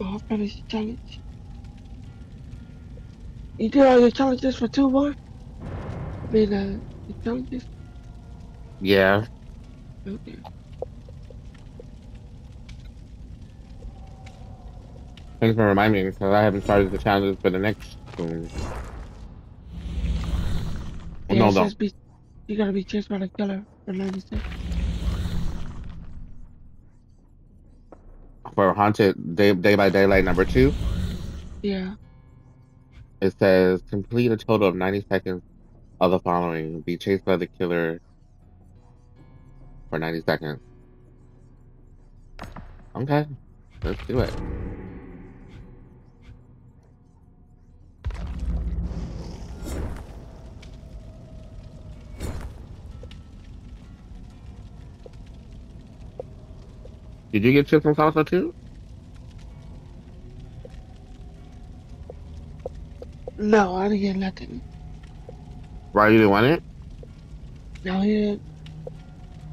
Oh, finish the challenge. You did all your challenges for two more? I mean, uh, the challenges? Yeah. Okay. Thanks for reminding me because I haven't started the challenges for the next one. Yeah, no, no. be, you gotta be chased by the killer for 96. For Haunted Day, Day by Daylight number two, Yeah. it says complete a total of 90 seconds of the following. Be chased by the killer for 90 seconds. Okay, let's do it. Did you get chips and salsa too? No, I didn't get nothing. Why you didn't want it? No, he didn't.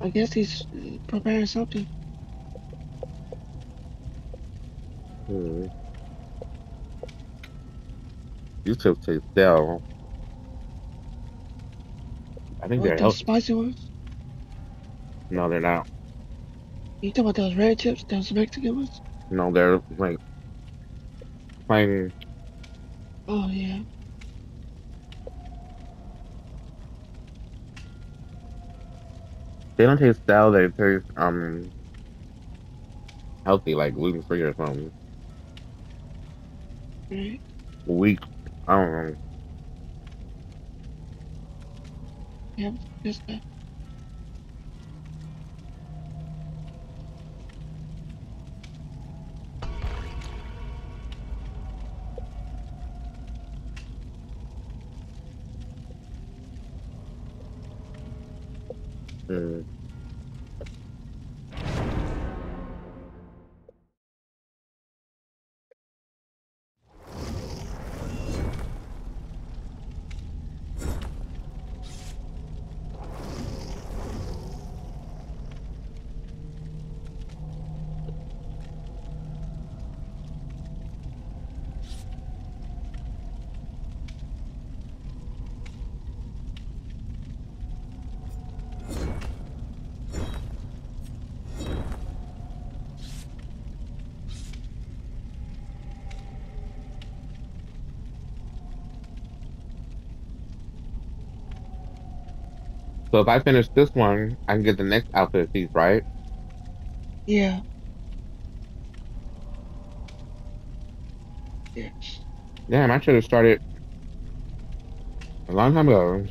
I guess he's preparing something. Hmm. You chips taste stale. I think What, they're healthy. spicy ones? No, they're not. You talking about those red chips, those Mexican ones? No, they're like plain. Oh, yeah. They don't taste stale. They taste um healthy, like gluten free or something. Right. Weak. I don't know. Yeah, just that. Mm. So if I finish this one, I can get the next outfit piece, right? Yeah. Yeah. Damn, I should have started a long time ago.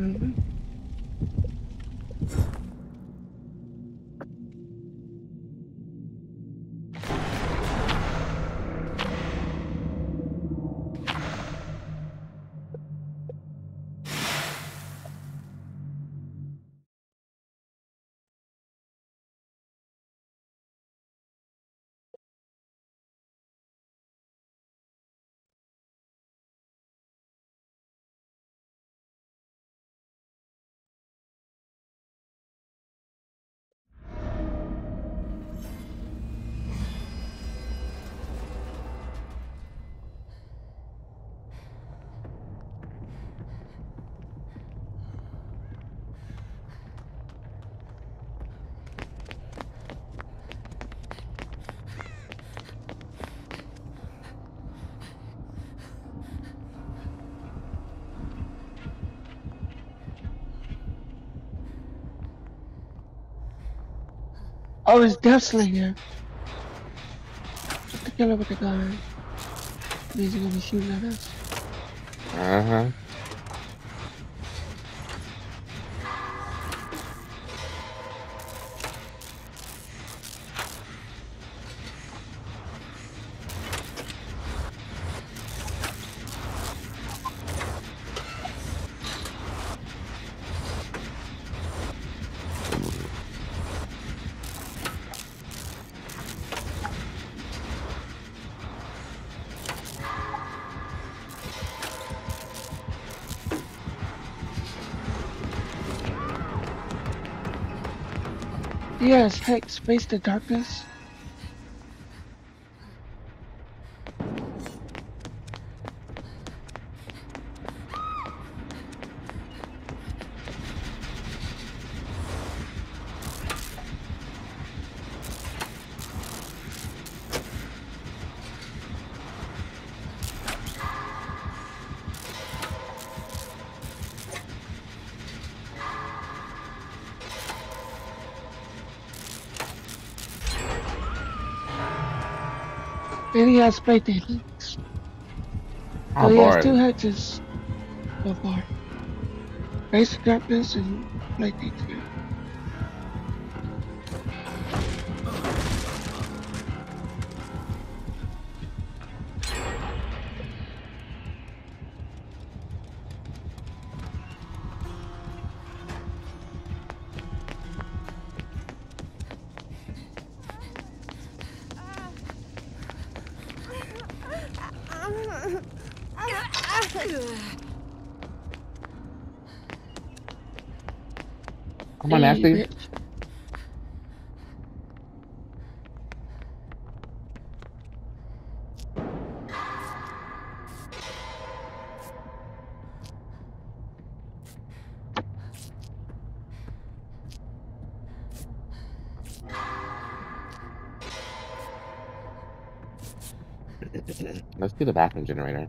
Mm-hmm. Oh, it's. Just the killer with the gun. He's gonna be shooting at us. Uh Yes, Hex, face the darkness. And he has spray. I'm Oh, he has two hatches so far. The darkness and play techniques. Come on, Hey, Ashley. bitch. Let's do the bathroom generator.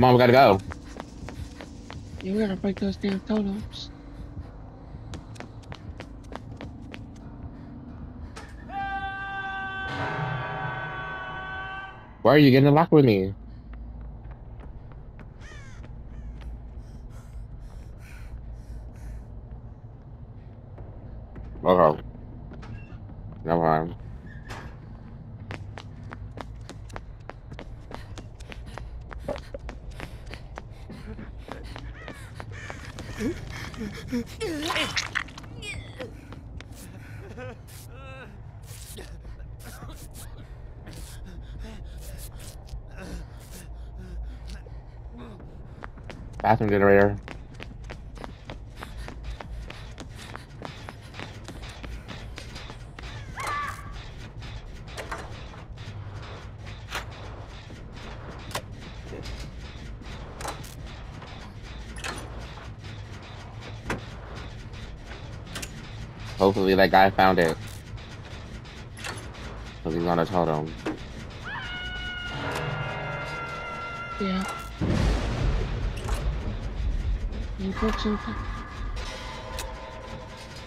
Come on, we gotta go. Yeah, we gotta break those damn totems. Why are you getting in the locker with me? Okay. No problem. Bathroom generator. Hopefully that guy found it. Cause he's on a totem. Yeah. He broke something.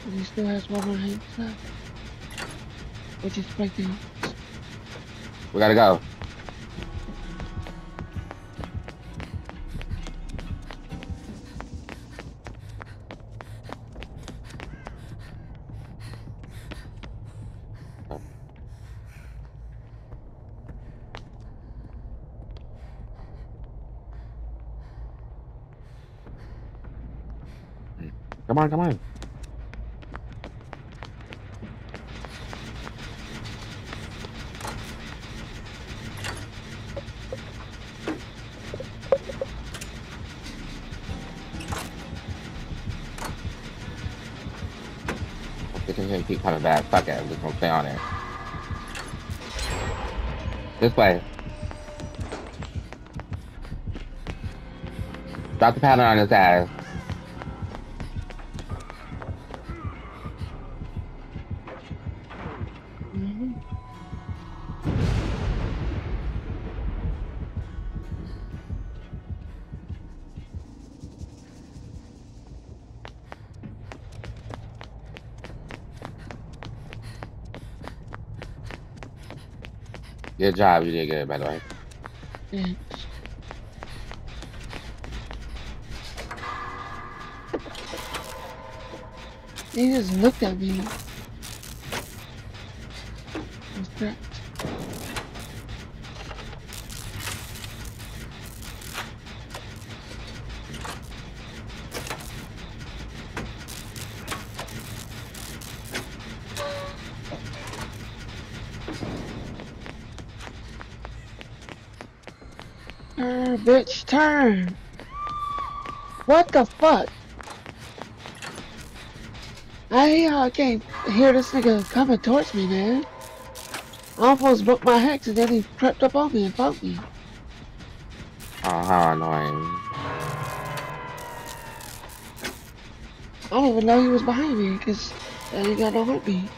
But he still has one on his left. Which is breaking. We gotta go. Come on, come on. This is gonna keep coming back. Fuck it, I'm just gonna stay on it. This way. Drop the pattern on his ass. Good job, you did good, by the way. He just looked at me. What's that? Turn, bitch, turn! What the fuck? I, uh, can't hear this nigga coming towards me, man. I almost broke my hex and then he crept up on me and fucked me. Oh, how annoying. I didn't even know he was behind me because he got no heartbeat.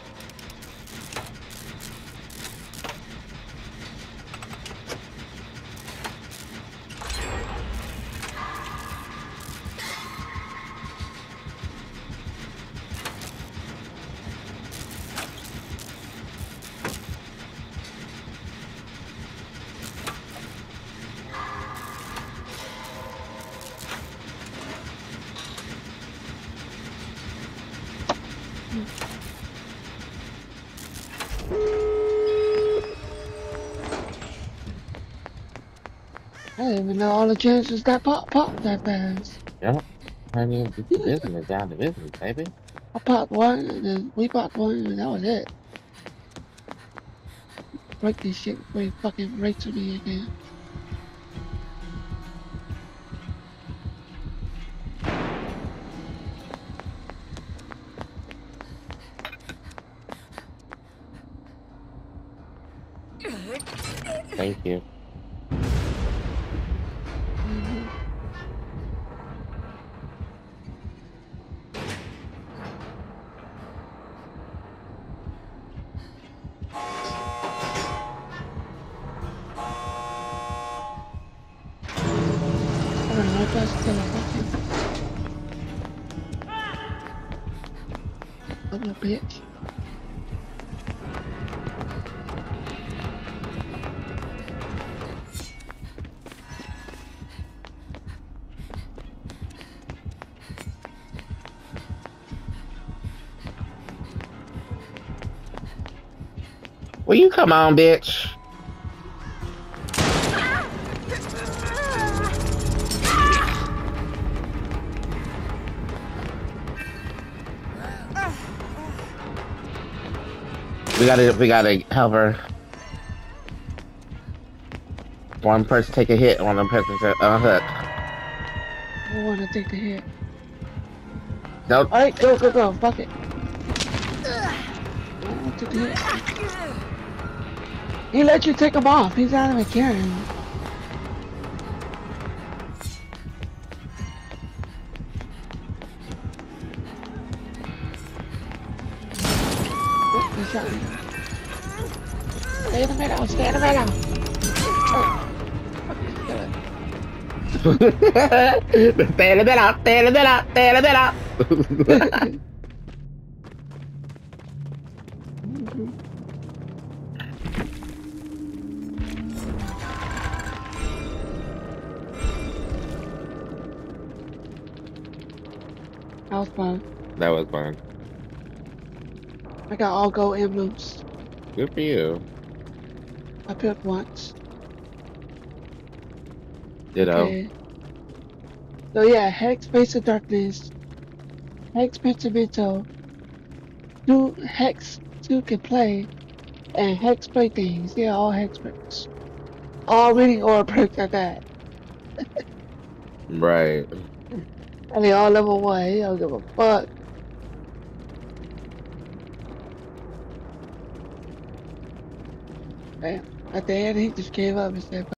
I didn't even know all the chances that pop pop that fast. Yep. I mean, it's the business down to business, baby. I popped one and then we popped one and that was it. Break this shit before he fucking breaks with me again. Thank you. Fucking. I'm a bitch. Will you come on, bitch? We gotta, we gotta help her. One person take a hit, one person take a hook. I wanna take the hit. Nope. Alright, go, go, go. Fuck it. Take the hit. He let you take him off. He's not even caring. Stay in the middle. Stay in the middle. Stay in the middle, stay in the middle, stay in the middle. That was fun. that was fun. I got all gold emblems. Good for you. I picked once. Ditto. Okay. So yeah, Hex Face of Darkness, Hex Pentimento, two Hex two can play, and Hex play things. Yeah, all Hex perks. All reading or perks at that. Right. And they all level one. He don't give a fuck. At the end, he just gave up and said,